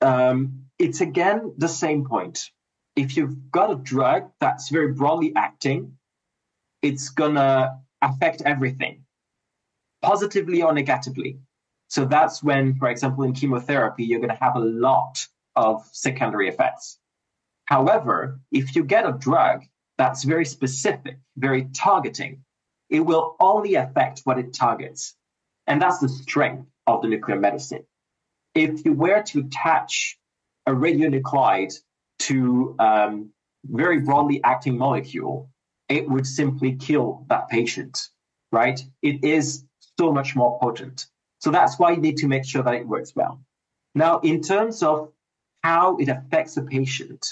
[SPEAKER 2] um, it's again the same point if you've got a drug that's very broadly acting it's gonna affect everything positively or negatively so that's when, for example, in chemotherapy, you're going to have a lot of secondary effects. However, if you get a drug that's very specific, very targeting, it will only affect what it targets. And that's the strength of the nuclear medicine. If you were to attach a radionuclide to um, very broadly acting molecule, it would simply kill that patient, right? It is so much more potent. So that's why you need to make sure that it works well. Now, in terms of how it affects a patient,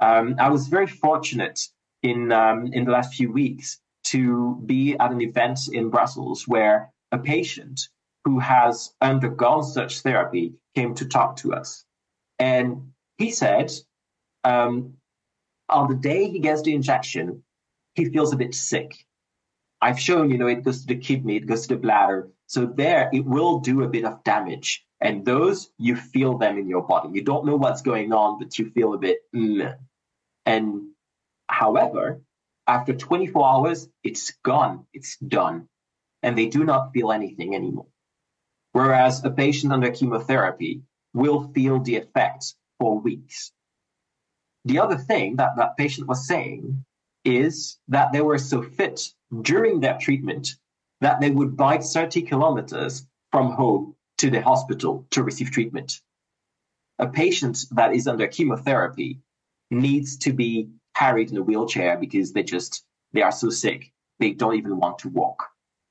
[SPEAKER 2] um, I was very fortunate in um, in the last few weeks to be at an event in Brussels where a patient who has undergone such therapy came to talk to us, and he said, um, on the day he gets the injection, he feels a bit sick. I've shown, you know, it goes to the kidney, it goes to the bladder. So there, it will do a bit of damage. And those, you feel them in your body. You don't know what's going on, but you feel a bit, mm. and however, after 24 hours, it's gone, it's done, and they do not feel anything anymore. Whereas a patient under chemotherapy will feel the effects for weeks. The other thing that that patient was saying is that they were so fit during their treatment that they would bike 30 kilometers from home to the hospital to receive treatment. A patient that is under chemotherapy needs to be carried in a wheelchair because they just they are so sick they don't even want to walk.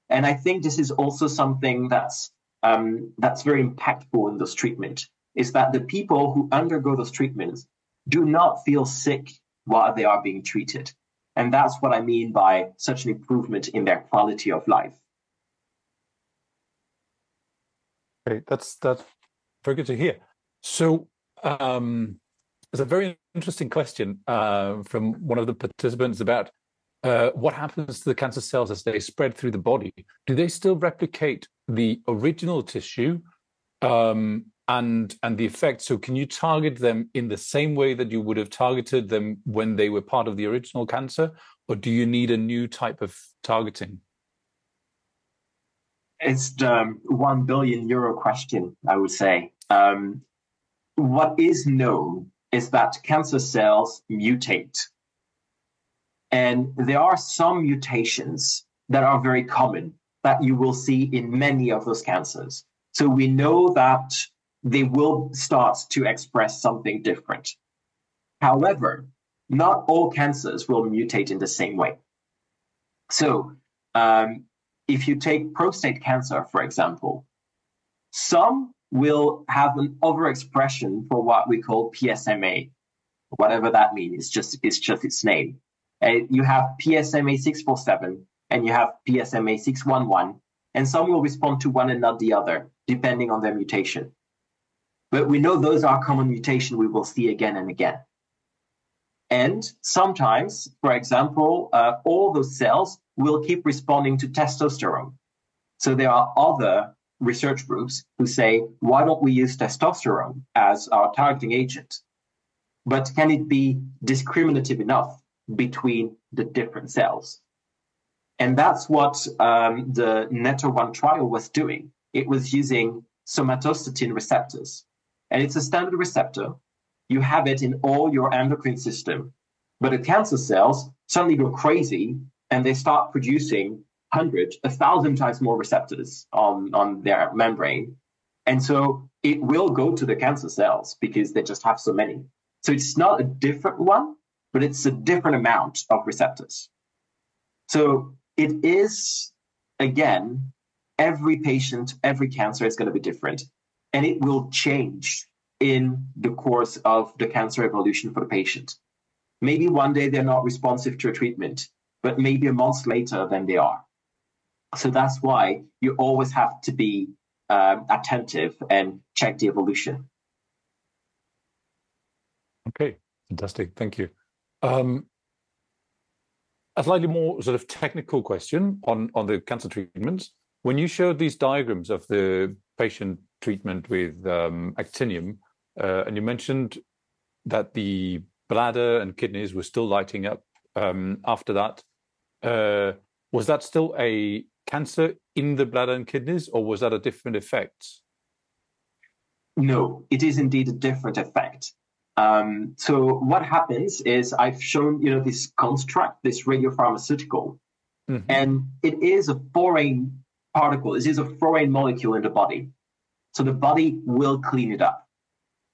[SPEAKER 2] And I think this is also something that's um, that's very impactful in this treatment is that the people who undergo those treatments do not feel sick while they are being treated. And that's what I mean by such an improvement in their quality of life.
[SPEAKER 1] Okay, that's that's very good to hear. So, um, there's a very interesting question uh, from one of the participants about uh, what happens to the cancer cells as they spread through the body. Do they still replicate the original tissue um, and and the effect? So, can you target them in the same way that you would have targeted them when they were part of the original cancer, or do you need a new type of targeting?
[SPEAKER 2] It's the one billion euro question, I would say. Um, what is known is that cancer cells mutate. And there are some mutations that are very common that you will see in many of those cancers. So we know that they will start to express something different. However, not all cancers will mutate in the same way. So um, if you take prostate cancer, for example, some will have an overexpression for what we call PSMA, whatever that means. It's just it's just its name. And you have PSMA 647 and you have PSMA 611, and some will respond to one and not the other, depending on their mutation. But we know those are common mutation we will see again and again. And sometimes, for example, uh, all those cells will keep responding to testosterone. So there are other research groups who say, why don't we use testosterone as our targeting agent? But can it be discriminative enough between the different cells? And that's what um, the NETTER-1 trial was doing. It was using somatostatin receptors. And it's a standard receptor. You have it in all your endocrine system. But the cancer cells suddenly go crazy and they start producing hundred, a thousand times more receptors on, on their membrane. And so it will go to the cancer cells because they just have so many. So it's not a different one, but it's a different amount of receptors. So it is, again, every patient, every cancer is going to be different. And it will change in the course of the cancer evolution for the patient. Maybe one day they're not responsive to a treatment, but maybe a month later, than they are. So that's why you always have to be um, attentive and check the evolution.
[SPEAKER 1] Okay, fantastic. Thank you. Um, a slightly more sort of technical question on, on the cancer treatments. When you showed these diagrams of the patient treatment with um, actinium, uh, and you mentioned that the bladder and kidneys were still lighting up um, after that, uh, was that still a cancer in the bladder and kidneys, or was that a different effect?
[SPEAKER 2] No, it is indeed a different effect. Um, so what happens is I've shown you know this construct, this radiopharmaceutical, mm-hmm. and it is a foreign particle. It is a foreign molecule in the body. So the body will clean it up,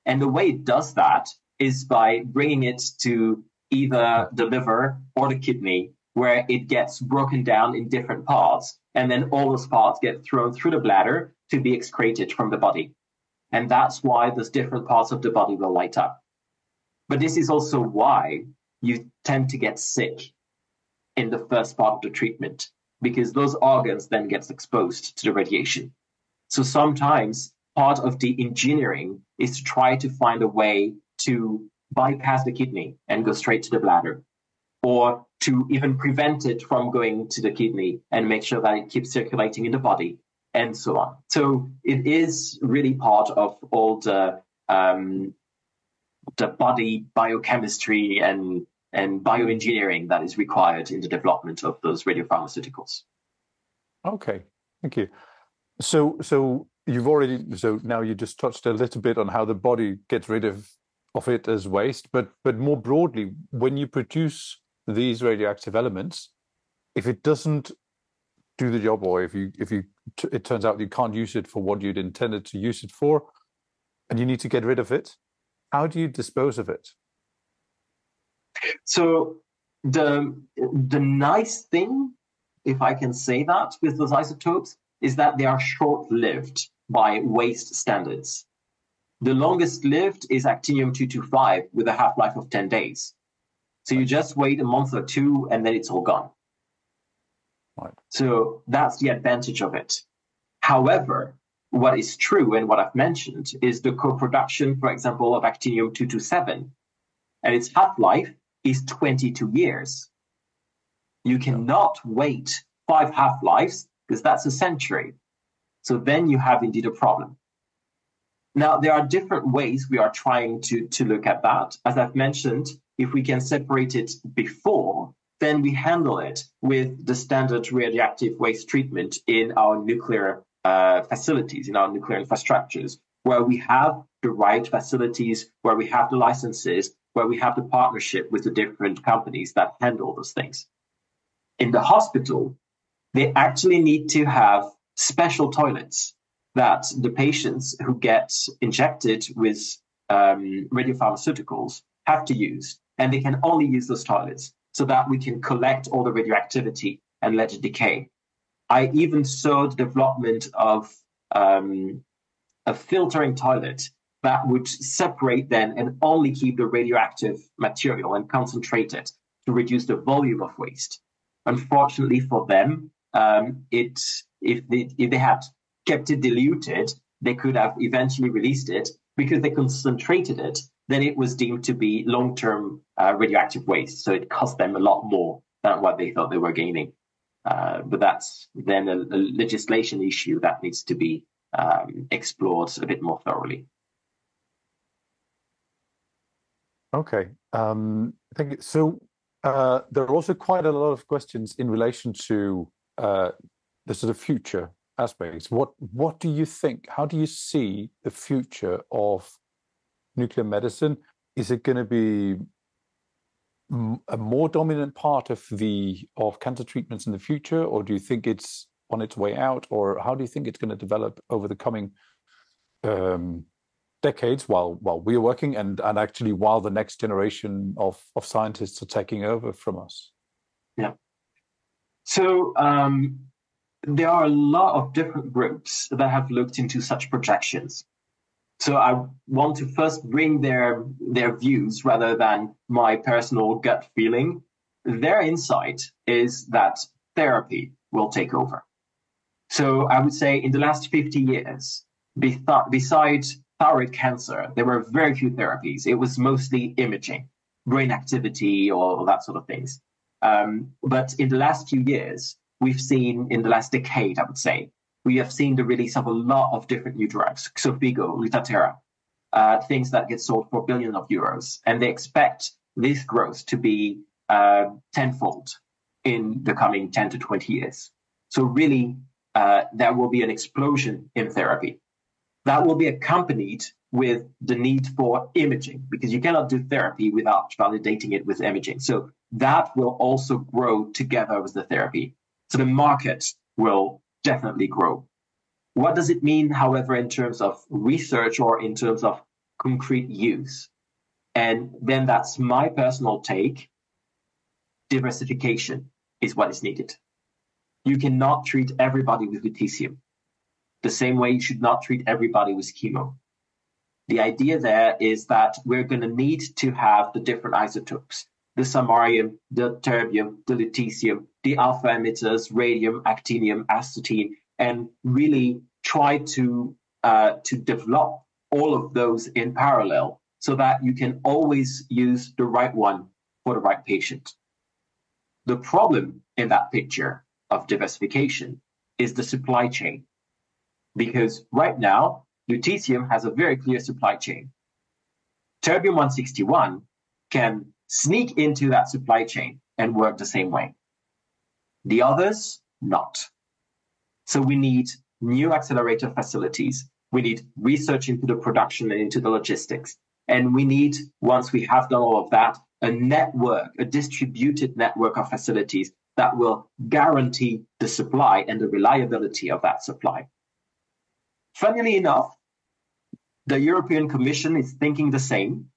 [SPEAKER 2] and the way it does that is by bringing it to either the liver or the kidney where it gets broken down in different parts. And then all those parts get thrown through the bladder to be excreted from the body. And that's why those different parts of the body will light up. But this is also why you tend to get sick in the first part of the treatment because those organs then gets exposed to the radiation. So sometimes part of the engineering is to try to find a way to bypass the kidney and go straight to the bladder or to even prevent it from going to the kidney and make sure that it keeps circulating in the body and so on. So it is really part of all the um, the body biochemistry and and bioengineering that is required in the development of those radiopharmaceuticals.
[SPEAKER 1] Okay, thank you. So so you've already so now you just touched a little bit on how the body gets rid of of it as waste, but but more broadly, when you produce these radioactive elements, if it doesn't do the job, or if you if you it turns out you can't use it for what you'd intended to use it for, and you need to get rid of it, how do you dispose of it?
[SPEAKER 2] So the the nice thing, if I can say that, with those isotopes is that they are short-lived by waste standards. The longest lived is actinium 225 with a half-life of 10 days. So you just wait a month or two and then it's all gone. Right. So that's the advantage of it. However, what is true and what I've mentioned is the co-production, for example, of actinium 227 and its half-life is 22 years. You cannot wait five half-lives because that's a century. So then you have indeed a problem. Now, there are different ways we are trying to, to look at that. As I've mentioned, if we can separate it before, then we handle it with the standard radioactive waste treatment in our nuclear uh, facilities, in our nuclear infrastructures, where we have the right facilities, where we have the licenses, where we have the partnership with the different companies that handle those things. In the hospital, they actually need to have special toilets that the patients who get injected with um, radiopharmaceuticals have to use. And they can only use those toilets so that we can collect all the radioactivity and let it decay. I even saw the development of um, a filtering toilet that would separate then and only keep the radioactive material and concentrate it to reduce the volume of waste. Unfortunately for them, um, it if they if they had kept it diluted, they could have eventually released it because they concentrated it. Then it was deemed to be long-term uh, radioactive waste, so it cost them a lot more than what they thought they were gaining. Uh, but that's then a, a, legislation issue that needs to be um, explored a bit more thoroughly.
[SPEAKER 1] Okay, um, thank you. So uh, there are also quite a lot of questions in relation to uh, the sort of future aspects. What what do you think? How do you see the future of nuclear medicine? Is it going to be a more dominant part of the of cancer treatments in the future, or do you think it's on its way out, or how do you think it's going to develop over the coming um, decades while while we're working and and actually while the next generation of of scientists are taking over from us?
[SPEAKER 2] Yeah. So um, there are a lot of different groups that have looked into such projections so i want to first bring their their views rather than my personal gut feeling their insight is that therapy will take over so i would say in the last 50 years besides thyroid cancer, there were very few therapies. It was mostly imaging, brain activity, or that sort of things. Um, but in the last few years, we've seen, in the last decade, I would say, we have seen the release of a lot of different new drugs, Xofigo, Lutathera, uh, things that get sold for billions of euros. And they expect this growth to be uh, tenfold in the coming 10 to 20 years. So really, uh, there will be an explosion in therapy that will be accompanied with the need for imaging because you cannot do therapy without validating it with imaging. So that will also grow together with the therapy. So the market will definitely grow. What does it mean, however, in terms of research or in terms of concrete use? And then that's my personal take. Diversification is what is needed. You cannot treat everybody with lutetium the same way you should not treat everybody with chemo. The idea there is that we're going to need to have the different isotopes the samarium, the terbium, the lutetium, the alpha emitters, radium, actinium, astatine, and really try to uh, to develop all of those in parallel so that you can always use the right one for the right patient. The problem in that picture of diversification is the supply chain because right now, lutetium has a very clear supply chain. Terbium 161 can sneak into that supply chain and work the same way. The others, not. So we need new accelerator facilities. We need research into the production and into the logistics. And we need, once we have done all of that, a network, a distributed network of facilities that will guarantee the supply and the reliability of that supply. Funnily enough, the European Commission is thinking the same.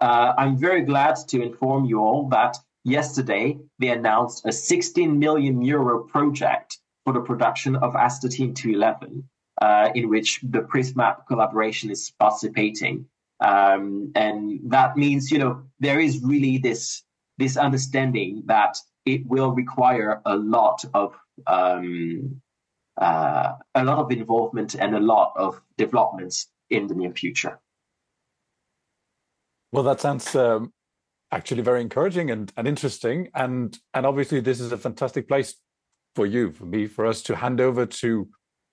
[SPEAKER 2] Uh, I'm very glad to inform you all that yesterday they announced a 16 million euro project for the production of astatine 211, uh, in which the PrisMaP collaboration is participating. Um, and that means, you know, there is really this this understanding that it will require a lot of um, uh, a lot of involvement and a lot of developments in the near future.
[SPEAKER 1] Well, that sounds um, actually very encouraging and, and interesting. And and obviously, this is a fantastic place for you, for me, for us to hand over to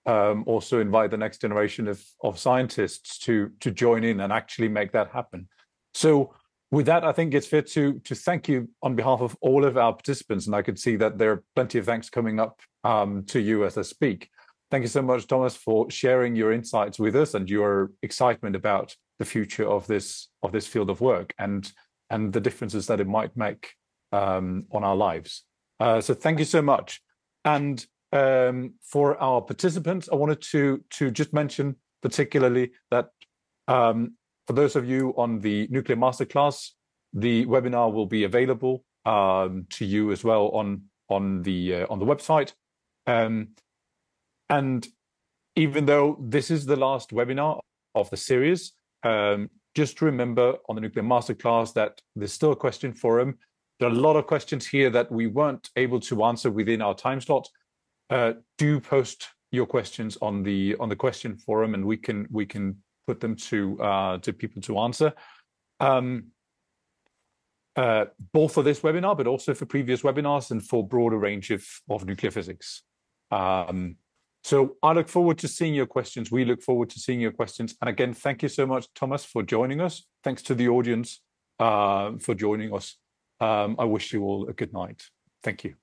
[SPEAKER 1] um, also invite the next generation of of scientists to to join in and actually make that happen. So with that, I think it's fair to to thank you on behalf of all of our participants, and I could see that there are plenty of thanks coming up um, to you as I speak. Thank you so much, Thomas, for sharing your insights with us and your excitement about the future of this of this field of work and and the differences that it might make um, on our lives. Uh, so thank you so much. And um, for our participants, I wanted to to just mention particularly that um, for those of you on the nuclear masterclass, the webinar will be available um, to you as well on on the uh, on the website. Um, and even though this is the last webinar of the series, um, just remember on the nuclear masterclass that there's still a question forum. There are a lot of questions here that we weren't able to answer within our time slot. Uh, do post your questions on the on the question forum, and we can we can put them to uh, to people to answer. Um, uh, both for this webinar, but also for previous webinars and for broader range of, of nuclear physics. Um, so I look forward to seeing your questions. We look forward to seeing your questions. And again, thank you so much, Thomas, for joining us. Thanks to the audience uh, for joining us. Um, I wish you all a good night. Thank you.